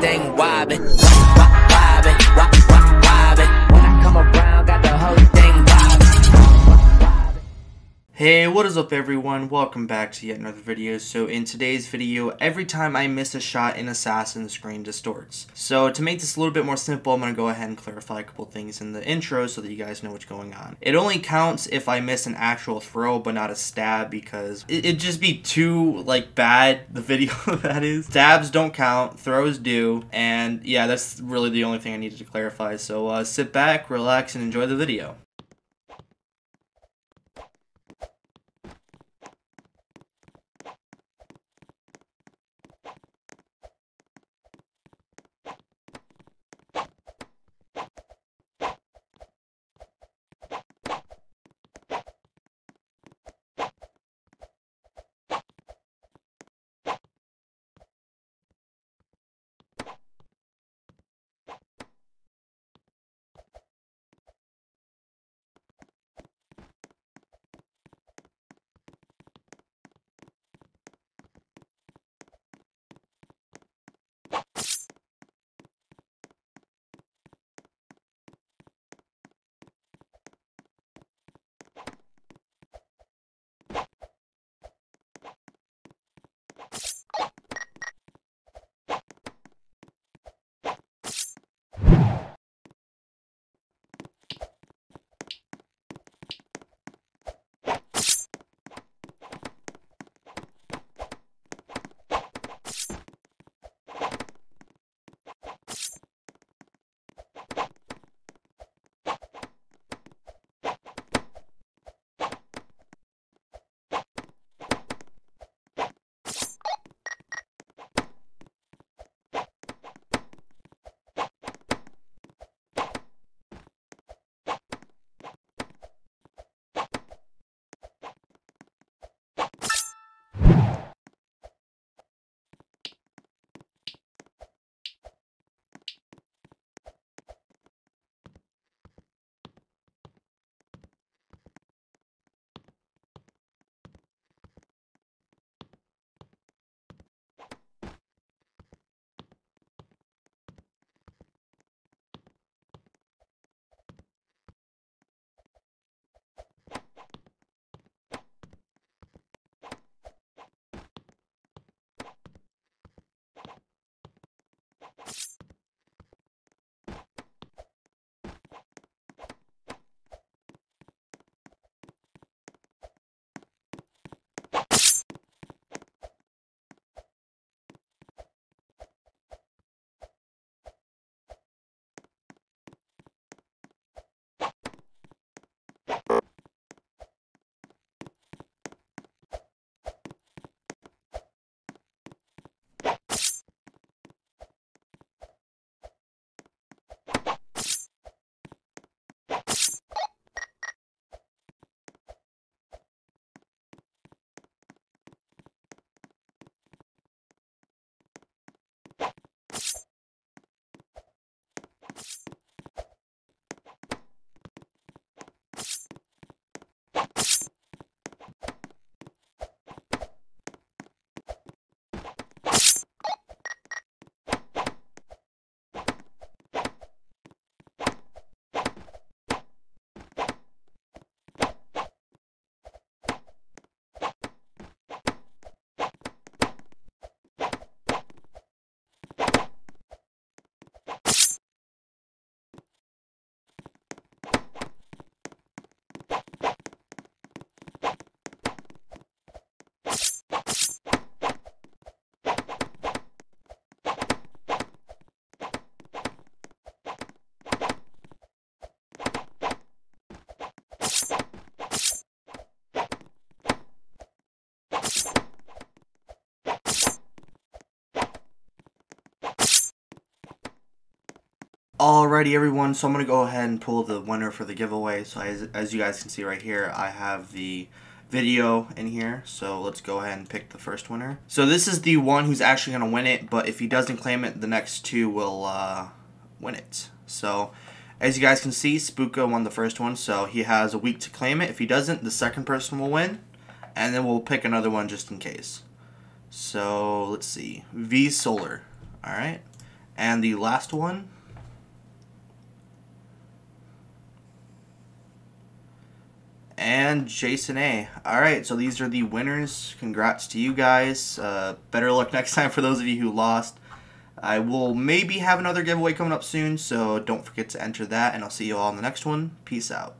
thing wobbin', Hey, what is up everyone? Welcome back to yet another video. So in today's video, every time I miss a shot in Assassin, the screen distorts. So to make this a little bit more simple, I'm going to go ahead and clarify a couple things in the intro so that you guys know what's going on. It only counts if I miss an actual throw, but not a stab, because it, it'd just be too, like, bad, the video that is. Stabs don't count, throws do, and yeah, that's really the only thing I needed to clarify. So uh, sit back, relax, and enjoy the video. Alrighty everyone, so I'm going to go ahead and pull the winner for the giveaway. So as, as you guys can see right here, I have the video in here. So let's go ahead and pick the first winner. So this is the one who's actually going to win it, but if he doesn't claim it, the next two will uh, win it. So as you guys can see, Spooka won the first one, so he has a week to claim it. If he doesn't, the second person will win, and then we'll pick another one just in case. So let's see, V Solar. Alright. And the last one. And Jason A. Alright, so these are the winners. Congrats to you guys. Uh, better luck next time for those of you who lost. I will maybe have another giveaway coming up soon, so don't forget to enter that, and I'll see you all in the next one. Peace out.